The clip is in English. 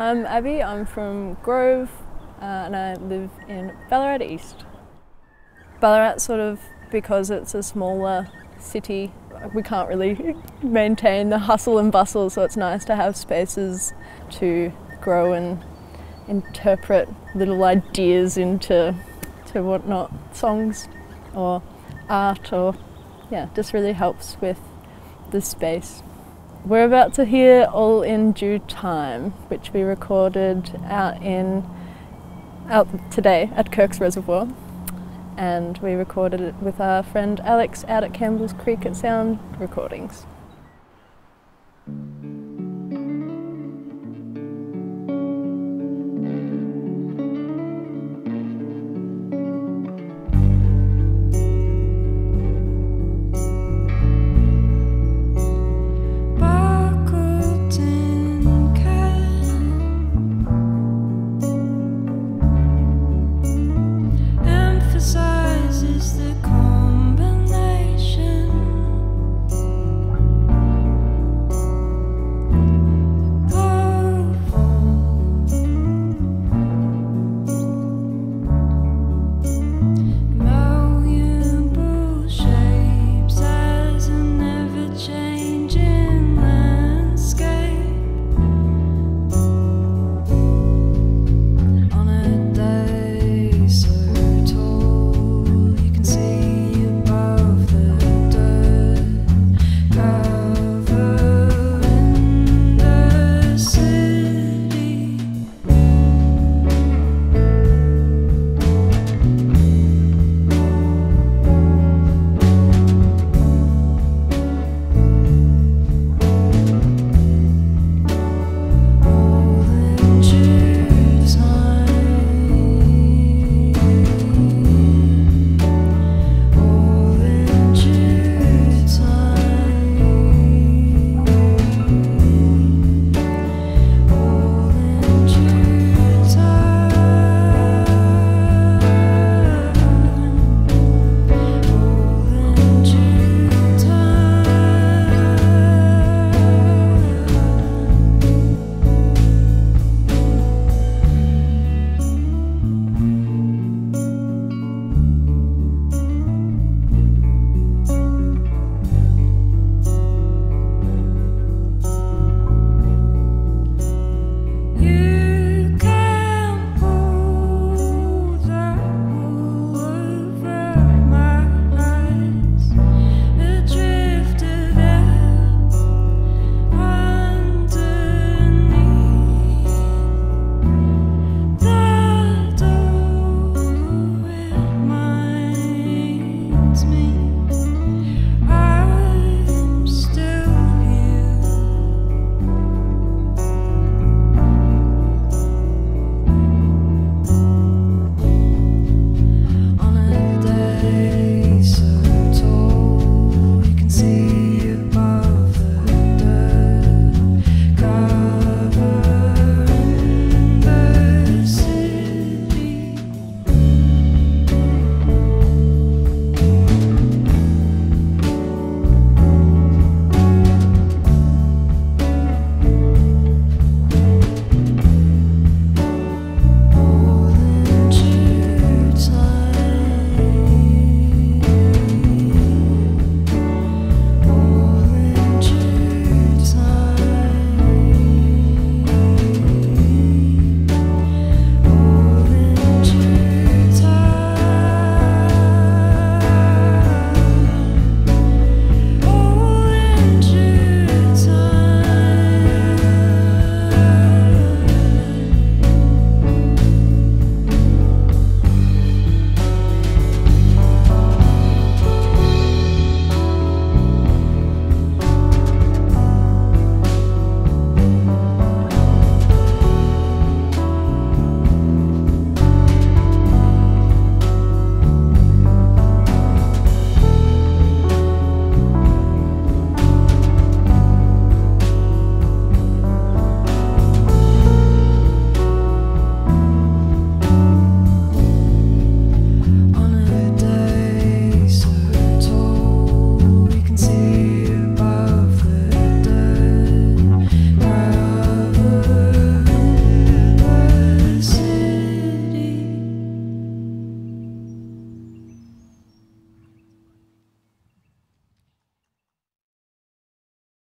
I'm Abby, I'm from Grove uh, and I live in Ballarat East. Ballarat sort of, because it's a smaller city, we can't really maintain the hustle and bustle so it's nice to have spaces to grow and interpret little ideas into to whatnot, songs or art or yeah, just really helps with the space. We're about to hear All in Due Time, which we recorded out in out today at Kirk's Reservoir. And we recorded it with our friend Alex out at Campbell's Creek at Sound Recordings.